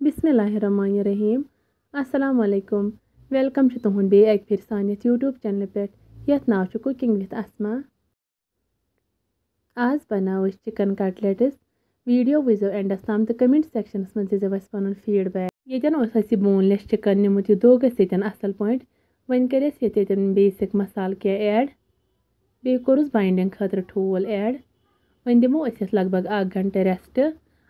बिसमीम अस्सलाम वालेकुम तुहद बे अक फिर सानिस यूट्यूब चैनल पे यथ नाव कुकिंग विथ असमा। आज बनाओ चिकन कटलेट्स वीडियो वो एंडस तम तो कमेंट सेक्शन मज दीजिए पन फीडबैक। ये बोनलेस चिकन नमुत यह दो असल पे वन कर बेसिक मसाल क्या ऐड। बे कोरस बाइंडिंग खतर ठूल ऐड। वन दमो लग भग घंटे रेस्ट।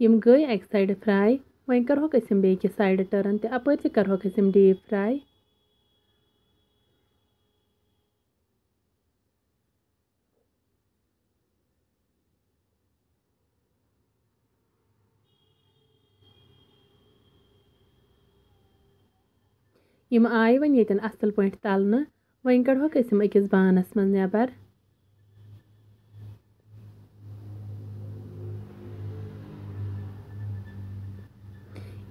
नु यपर कढ़ाई मज तेल तेल योतामत गरम गि तोतामत दिमो यमन शेप ये यमन कटलेट्सन वन करो तेलस मज असल पे फ्राई यम गई अक साइड फ्राई वन करहोक अम बेकिस साइड टर्न तो अपर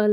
नबर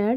अल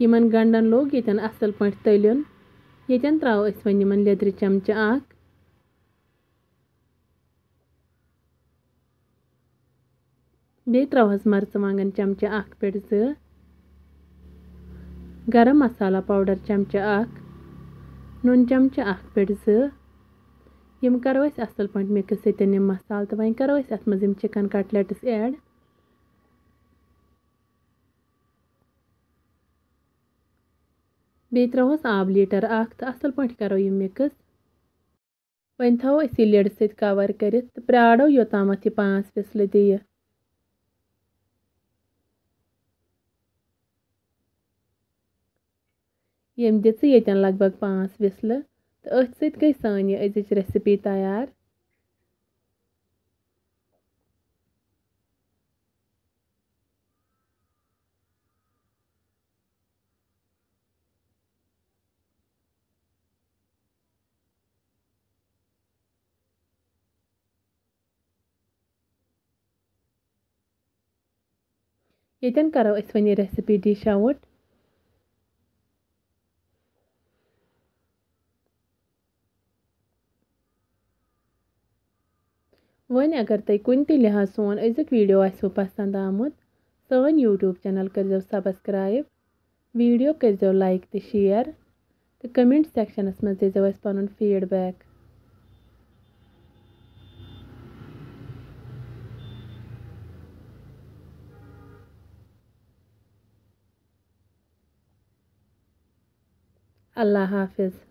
यमन गंडन लोग ये असल पे तलन ये त्रो वन लेद्र चमच बे त्रोहस मरचवांगन चमच अख पे जो गरम मसाला पाउडर चमच नुन चमच अख पे जो यम करो असल पे मिक्स ये मसाल तो वन करो अत मज चिकन कटलेट्स ऐड बे त्रोस आब लीटर अख तो असल पे करो यह मिक्स वन थो यह लिड सत कवर कर प्राड़ो योताम यह पाँच फिसल दी यम दिच ये लग भग पाँच विसल तो अथ सत गई सान यह अजिच रेसिपी तैयार ये करो वन रेसिपी डिश आउट वन अगर तुम कुन लिहाज सोन अजुक वीडियो आसो पसंद आमुत सन यूट्यूब चैनल कर सब्सक्राइब वीडियो कर लाइक तो शेयर तो कमेंट सेक्शनस मज दीजो पन फीडबैक अल्लाह हाफिज़।